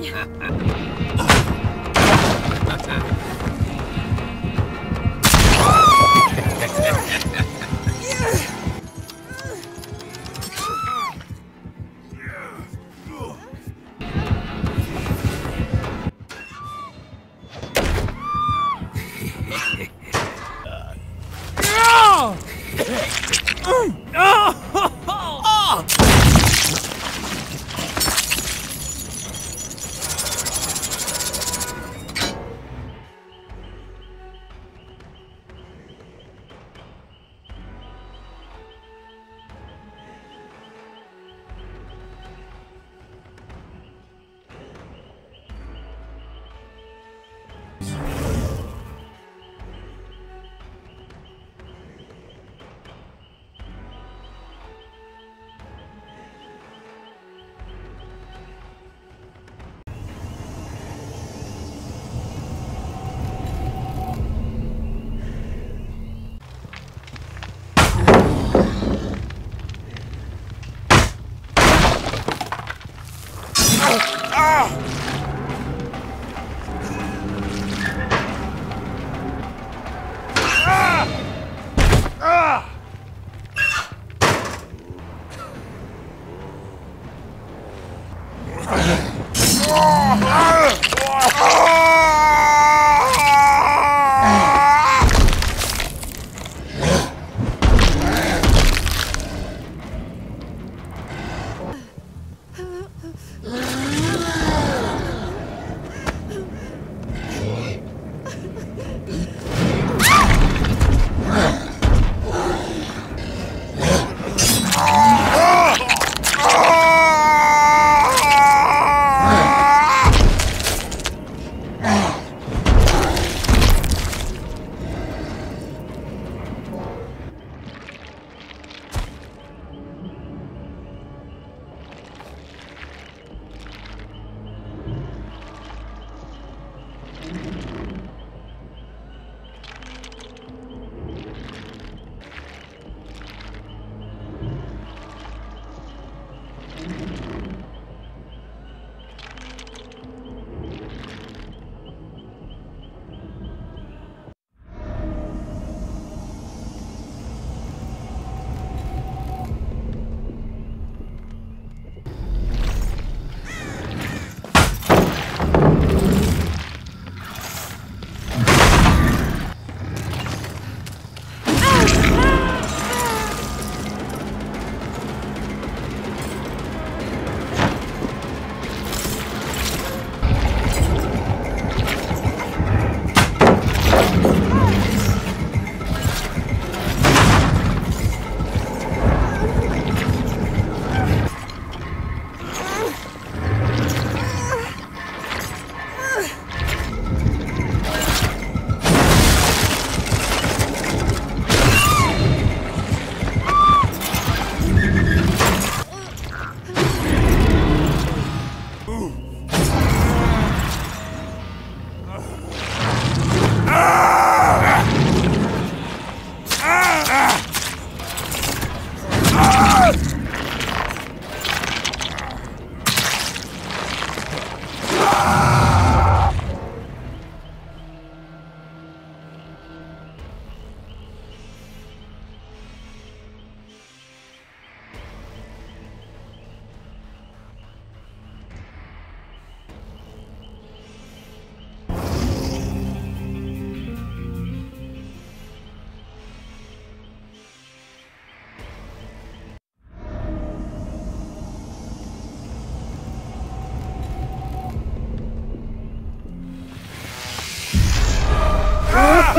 задачу. Ah!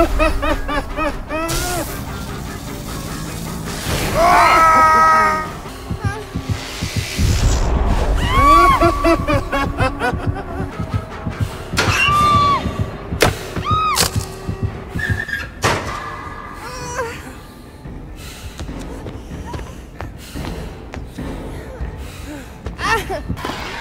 Ah! ah!